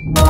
Bye.